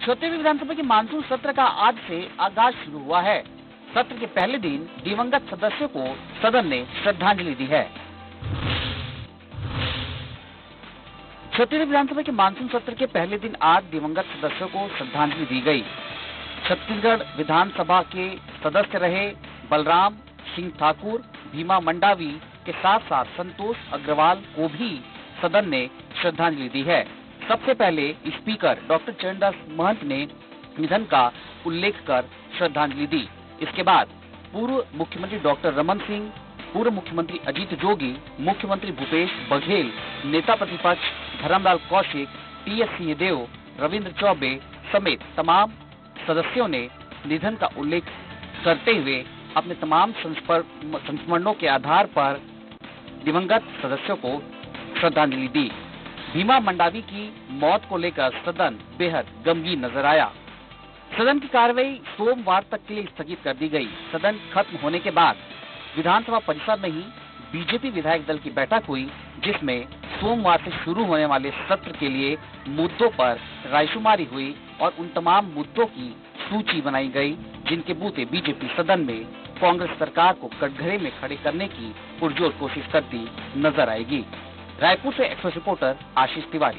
छत्तीसगढ़ विधानसभा के मानसून सत्र का आज से आगाज़ शुरू हुआ है। सत्र के पहले दिन दिवंगत सदस्यों को सदन ने श्रद्धांजलि दी है। छत्तीसगढ़ विधानसभा के मानसून सत्र के पहले दिन आज दिवंगत सदस्यों को श्रद्धांजलि दी गई। छत्तीसगढ़ विधानसभा के सदस्य रहे बलराम सिंह ठाकुर, भीमा मंडावी के साथ साथ संतोष अग्रवाल को भी सदन ने श्रद्धांजलि दी है। सबसे पहले स्पीकर डॉक्टर चरणदास महंत ने निधन का उल्लेख कर श्रद्धांजलि दी। इसके बाद पूर्व मुख्यमंत्री डॉक्टर रमन सिंह, पूर्व मुख्यमंत्री अजीत जोगी, मुख्यमंत्री भूपेश बघेल, नेता प्रतिपक्ष धर्मलाल कौशिक टी एस सिंहदेव, रविंद्र चौबे समेत तमाम सदस्यों ने निधन का उल्लेख करते हुए अपने तमाम संस्मरणों के आधार पर दिवंगत सदस्यों को श्रद्धांजलि दी। भीमा मंडावी की मौत को लेकर सदन बेहद गमगीन नज़र आया। सदन की कार्रवाई सोमवार तक के लिए स्थगित कर दी गई। सदन खत्म होने के बाद विधानसभा परिसर में ही बीजेपी विधायक दल की बैठक हुई, जिसमें सोमवार से शुरू होने वाले सत्र के लिए मुद्दों पर रायशुमारी हुई और उन तमाम मुद्दों की सूची बनाई गई, जिनके बूते बीजेपी सदन में कांग्रेस सरकार को कटघरे में खड़े करने की पुरजोर कोशिश करती नज़र आएगी। रायपुर से एक्सप्रेस रिपोर्टर आशीष तिवारी।